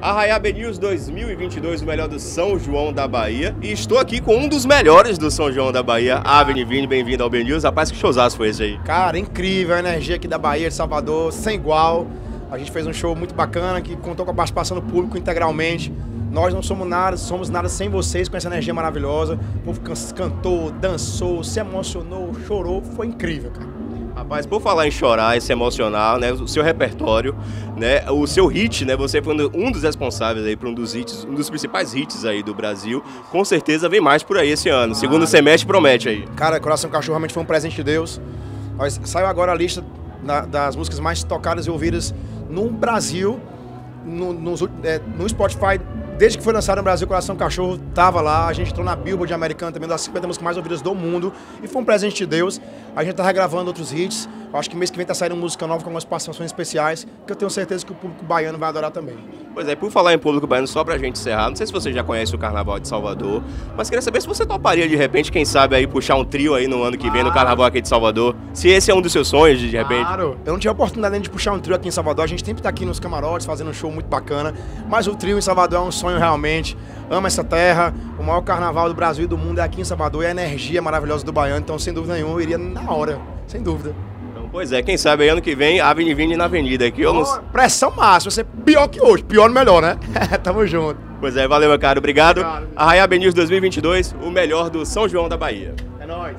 Arraiá News 2022, o melhor do São João da Bahia. E estou aqui com um dos melhores do São João da Bahia, Avni Vini, bem-vindo ao News. Rapaz, que showzaço foi esse aí? Cara, incrível a energia aqui da Bahia, de Salvador, sem igual. A gente fez um show muito bacana, que contou com a participação do público integralmente. Nós não somos nada, somos nada sem vocês, com essa energia maravilhosa. O povo cantou, dançou, se emocionou, chorou. Foi incrível, cara. Rapaz, por falar em chorar e se emocionar, né, o seu repertório, né, o seu hit, né, você foi um dos responsáveis aí por um dos hits, um dos principais hits aí do Brasil. Com certeza vem mais por aí esse ano. Ah, Segundo semestre promete aí. Cara, Coração Cachorro realmente foi um presente de Deus. Nós, saiu agora a lista na, das músicas mais tocadas e ouvidas no Brasil, no, no, é, no Spotify Desde que foi lançado no Brasil, Coração Cachorro tava lá. A gente entrou na Billboard americana também, das 50 músicas mais ouvidas do mundo. E foi um presente de Deus. A gente tá regravando outros hits. Acho que mês que vem tá saindo música nova com algumas participações especiais, que eu tenho certeza que o público baiano vai adorar também. Pois é, por falar em público baiano, só pra gente encerrar, não sei se você já conhece o Carnaval de Salvador, mas queria saber se você toparia de repente, quem sabe aí, puxar um trio aí no ano que vem no Carnaval aqui de Salvador. Se esse é um dos seus sonhos, de repente. Claro, eu não tive a oportunidade de puxar um trio aqui em Salvador, a gente sempre tá aqui nos camarotes fazendo um show muito bacana, mas o trio em Salvador é um sonho realmente. Amo essa terra, o maior carnaval do Brasil e do mundo é aqui em Salvador e a energia maravilhosa do baiano, então sem dúvida nenhuma eu iria na hora, sem dúvida. Pois é, quem sabe aí ano que vem, Avenida Vini na Avenida aqui. Eu não... Pressão máxima, você pior que hoje, pior no melhor, né? Tamo junto. Pois é, valeu, meu caro, obrigado. obrigado. Arraia News 2022, o melhor do São João da Bahia. É nóis.